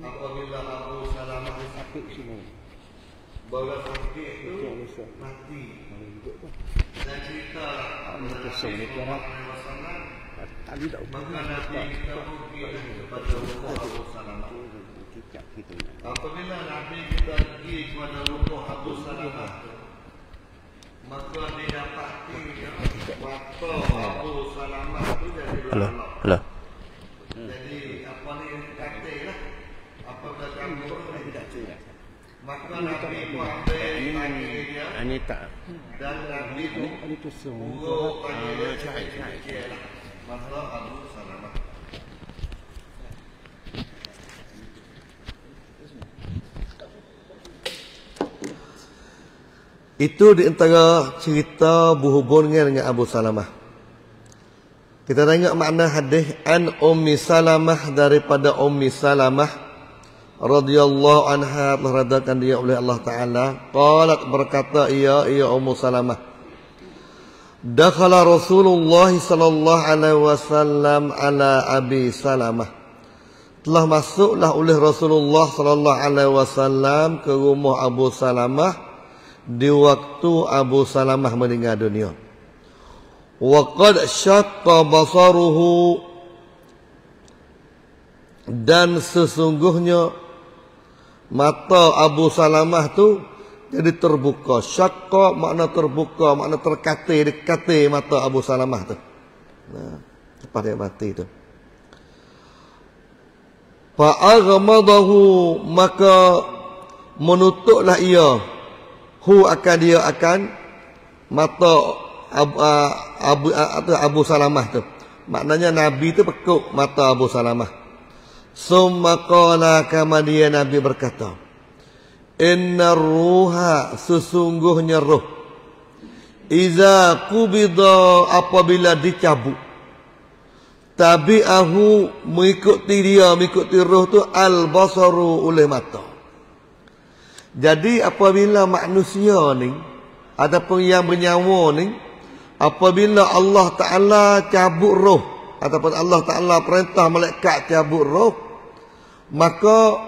Apabila Abu Salamah Apik semua. Bawa sakit. Mati. Dan cerita Ini kosong ni kerap. Tali tak Maka Nabi kita pergi kepada kita. Apabila Nabi kita pergi kepada Salamah Maka didapati ya, Mata Abu Salamah tu jadi Halo. Halo. Jadi apa ni kata lah. Apabila kamu Maka Nabi pun ambil kaki dia Ini tak. Dan Nabi tu Ini kaki dia Ah, lah. Maka Abu Salamah Itu di antara cerita berhubungan dengan Abu Salamah. Kita tengok makna hadis an Ummi Salamah daripada Ummi Salamah radhiyallahu anha telah dia oleh Allah Taala. Qalat berkata ia ia Ummu Salamah. Dakhala Rasulullah sallallahu alaihi wasallam ala Abi Salamah. Telah masuklah oleh Rasulullah sallallahu alaihi wasallam ke rumah Abu Salamah di waktu Abu Salamah meninggal dunia. Wa qad syaqqa basaruhu dan sesungguhnya mata Abu Salamah tu jadi terbuka. Syaqqa makna terbuka, makna terkate, dekate mata Abu Salamah tu. Nah, lepas dia mati tu. Fa'aghmadahu maka menutuplah ia hu akan dia akan mata Abu, Abu, Abu, Abu Salamah tu. Maknanya Nabi tu pekuk mata Abu Salamah. Summa qala kama dia Nabi berkata. Inna ruha sesungguhnya roh. Iza kubida apabila dicabut. Tabi'ahu mengikuti dia, mengikuti roh tu al-basaru oleh mata. Jadi apabila manusia ni ataupun yang bernyawa ni apabila Allah Taala cabut roh ataupun Allah Taala perintah malaikat cabut roh maka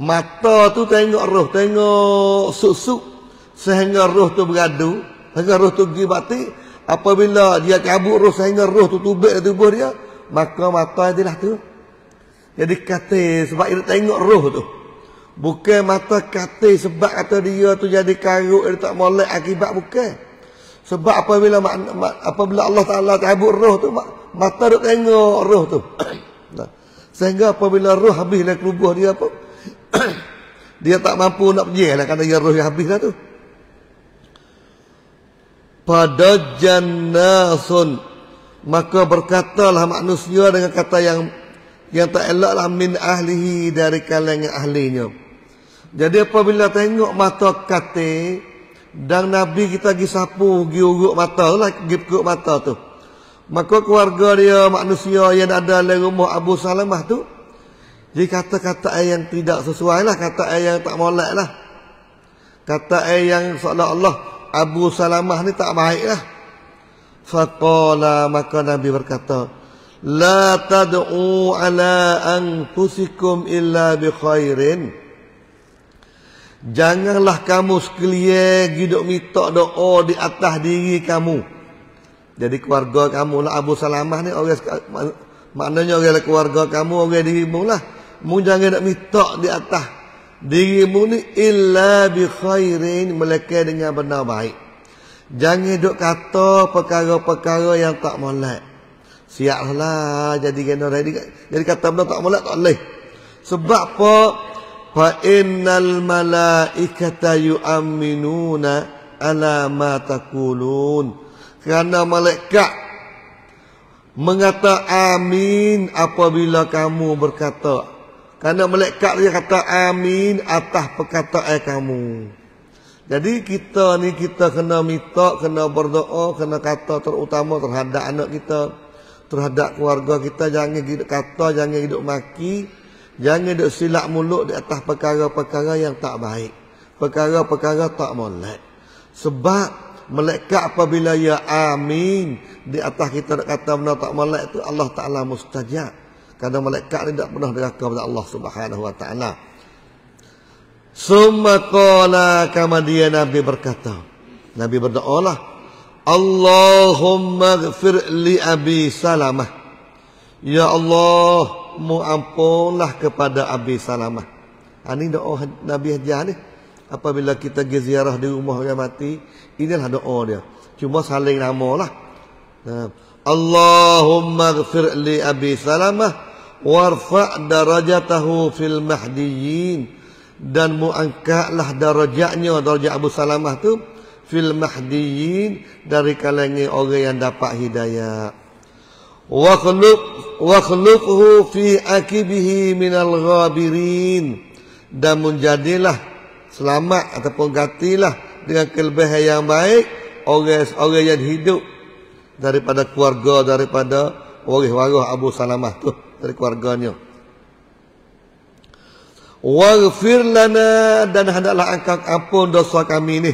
mata tu tengok roh tengok susuk sehingga roh tu beradu sehingga roh tu pergi mati apabila dia cabut roh sehingga roh tu tubik tubuh dia maka mata itulah tu. Jadi kata sebab dia tengok roh tu Bukan mata kata sebab kata dia tu jadi karuk dia tak molek akibat bukan. Sebab apabila apabila Allah Taala cabut roh tu mata duk tengok roh tu. Sehingga apabila roh habis dalam tubuh dia apa? dia tak mampu nak pergi lah kerana dia roh yang habis dah tu. Pada jannasun maka berkatalah manusia dengan kata yang yang tak elaklah min ahlihi dari kalangan ahlinya. Jadi apabila tengok mata kate dan Nabi kita pergi sapu, pergi urut mata lah, pergi pekuk mata tu. Maka keluarga dia manusia yang ada dalam rumah Abu Salamah tu jadi kata-kata yang tidak sesuai lah, kata yang tak molek lah. Kata yang seolah-olah Abu Salamah ni tak baik lah. Faqala maka Nabi berkata, La tad'u ala anfusikum illa bi khairin. Janganlah kamu sekalian hidup minta doa di atas diri kamu. Jadi keluarga kamu lah Abu Salamah ni orang maknanya orang keluarga kamu orang dirimu lah. Mu jangan nak minta di atas dirimu ni illa bi khairin melainkan dengan benar baik. Jangan duk kata perkara-perkara yang tak molek. Siaplah jadi kena ready. Jadi kata benda tak molek tak boleh. Sebab apa? Fa innal malaikata yu'minuna ala ma taqulun. Kerana malaikat mengata amin apabila kamu berkata. Kerana malaikat dia kata amin atas perkataan kamu. Jadi kita ni kita kena minta, kena berdoa, kena kata terutama terhadap anak kita, terhadap keluarga kita jangan hidup kata, jangan hidup maki, jangan hidup silap mulut di atas perkara-perkara yang tak baik. Perkara-perkara tak molek. Sebab Malaikat apabila ya amin di atas kita nak kata benda tak malaikat itu Allah Taala mustajab. Karena malaikat ni tak pernah deraka kepada Allah Subhanahu wa taala. Summa qala kama dia Nabi berkata. Nabi berdoalah, Allahumma ghfir li Abi Salamah. Ya Allah, mu ampunlah kepada Abi Salamah. Ini doa Nabi Hajjah ni. Apabila kita pergi ziarah di rumah orang mati, inilah doa dia. Cuma saling nama lah. Allahumma ghfir li Abi Salamah warfa' darajatahu fil mahdiyin dan muangkatlah darajatnya darajat Abu Salamah tu fil mahdiyin dari kalangan orang yang dapat hidayah wa khluq wa khluqhu fi akibihi minal ghabirin dan menjadilah selamat ataupun gantilah dengan kelebihan yang baik orang orang yang hidup daripada keluarga daripada waris-waris Abu Salamah tu dari keluarganya Waghfir lana dan hendaklah engkau ampun dosa kami ni.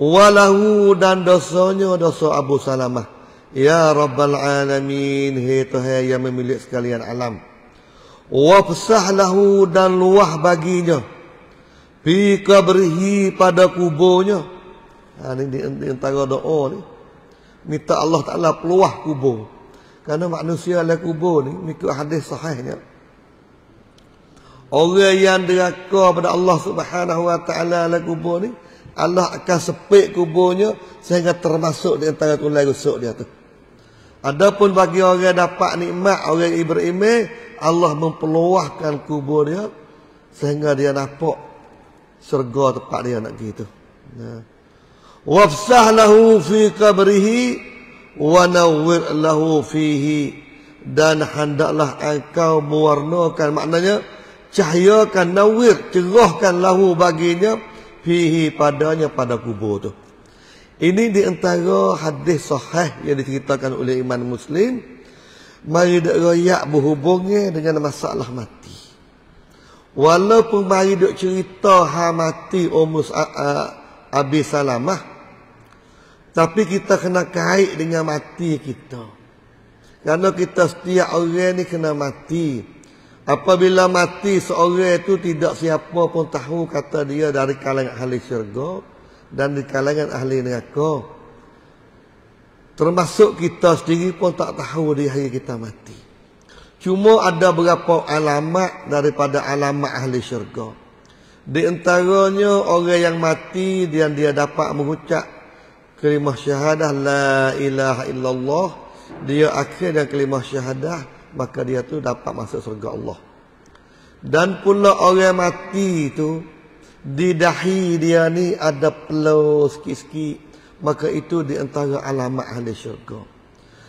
Walahu dan dosanya dosa Abu Salamah. Ya Rabbal Alamin, hei Tuhan yang memiliki sekalian alam. Wafsah lahu dan luah baginya. Fi kabrihi pada kuburnya. Ha, ini antara doa ni. Minta Allah Ta'ala peluah kubur. Kerana manusia lah kubur ni, mikir hadis sahihnya. Orang yang deraka pada Allah Subhanahu Wa Taala dalam kubur ni, Allah akan sepik kuburnya sehingga termasuk di antara tulai rusuk dia tu. Adapun bagi orang yang dapat nikmat, orang yang beriman, Allah memperluahkan kubur dia sehingga dia nampak surga tempat dia nak gitu. Nah. Wafsah lahu fi qabrihi wa nawwir lahu fihi dan hendaklah engkau mewarnakan maknanya cahayakan nawir cerahkan lahu baginya fihi padanya pada kubur tu ini di antara hadis sahih yang diceritakan oleh iman muslim. Mari dak royak berhubungnya dengan masalah mati. Walaupun mari dak cerita ha mati umus abi salamah tapi kita kena kait dengan mati kita. Kerana kita setiap orang ni kena mati. Apabila mati seorang itu tidak siapa pun tahu kata dia dari kalangan ahli syurga dan di kalangan ahli neraka. Termasuk kita sendiri pun tak tahu di hari kita mati. Cuma ada beberapa alamat daripada alamat ahli syurga. Di antaranya orang yang mati dan dia dapat mengucap kalimah syahadah la ilaha illallah. Dia akhir dan kalimah syahadah maka dia tu dapat masuk surga Allah. Dan pula orang mati tu di dahi dia ni ada pelau sikit-sikit, maka itu di antara alamat ahli syurga.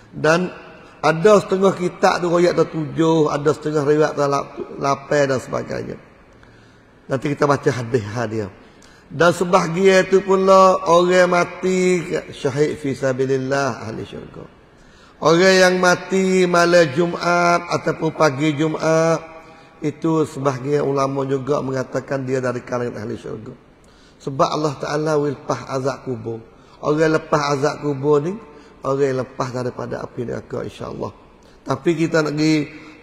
Dan ada setengah kitab tu royak ada tujuh, ada setengah riwayat tu lapan dan sebagainya. Nanti kita baca hadis dia. Dan sebahagian itu pula orang mati syahid fi sabilillah ahli syurga. Orang yang mati malam Jumaat ataupun pagi Jumaat itu sebahagian ulama juga mengatakan dia dari kalangan ahli syurga. Sebab Allah Taala wilpah azab kubur. Orang lepas azab kubur ni orang lepas daripada api neraka insya-Allah. Tapi kita nak pergi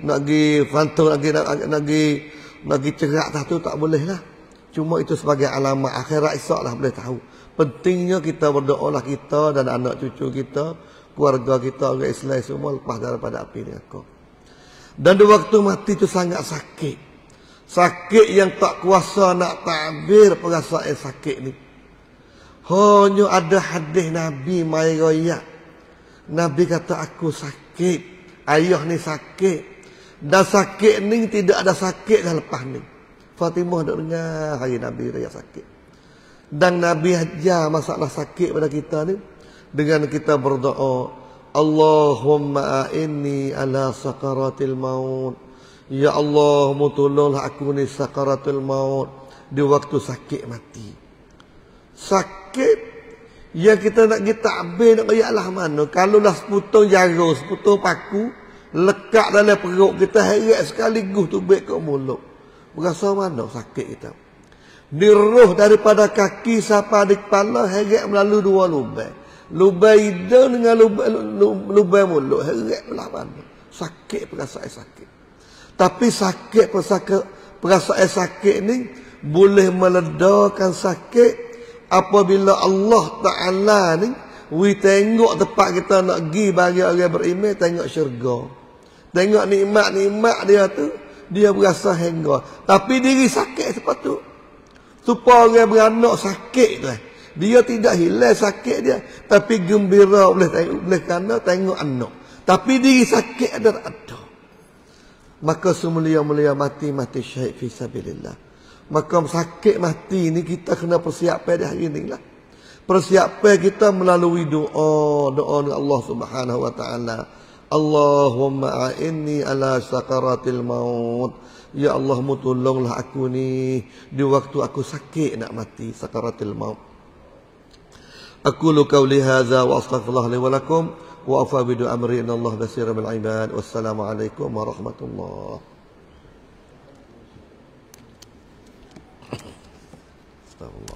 nak pergi fantung nak pergi nak, nak nak cerak tu tak boleh lah. Cuma itu sebagai alamat akhirat esok lah boleh tahu. Pentingnya kita berdoa lah kita dan anak cucu kita keluarga kita orang Islam semua lepas daripada api neraka. Dan di waktu mati itu sangat sakit. Sakit yang tak kuasa nak takbir perasaan sakit ni. Hanya ada hadis Nabi mai. Nabi kata aku sakit. Ayah ni sakit. Dan sakit ni tidak ada sakit dah lepas ni. Fatimah nak dengar hari Nabi raya sakit. Dan Nabi ajar masalah sakit pada kita ni dengan kita berdoa Allahumma inni ala sakaratil maut. Ya Allah tolonglah aku ni sakaratul maut di waktu sakit mati. Sakit yang kita nak pergi takbir nak kaya lah mana? Kalau lah seputung jarum seputung paku lekat dalam perut kita heret sekali guh tu baik ke mulut. Berasa mana sakit kita? Ni roh daripada kaki sampai di kepala heret melalui dua lubang. Lubang hidung dengan lubang, lubang mulut. Heret melawan. Sakit perasaan sakit. Tapi sakit perasaan, perasaan sakit ni boleh meledakan sakit apabila Allah Ta'ala ni we tengok tempat kita nak pergi bagi orang beriman tengok syurga. Tengok nikmat-nikmat dia tu dia berasa hingga. Tapi diri sakit sepatu. Supaya orang beranak sakit tu. Dia tidak hilang sakit dia. Tapi gembira boleh tengok. Boleh kerana tengok anak. Tapi diri sakit ada ada. Maka semulia-mulia mati-mati syahid fi sabilillah. Maka sakit mati ni kita kena persiapkan di hari ni lah. Persiapkan kita melalui doa. Doa dengan Allah subhanahu wa ta'ala. Allahumma a'inni ala sakaratil maut. Ya Allah mu tolonglah aku ni di waktu aku sakit nak mati sakaratil maut. أقول قولي هذا وأستغفر الله لي ولكم وأفاوض أمري إن الله بصير بالعباد والسلام عليكم ورحمة الله. أستغفر الله.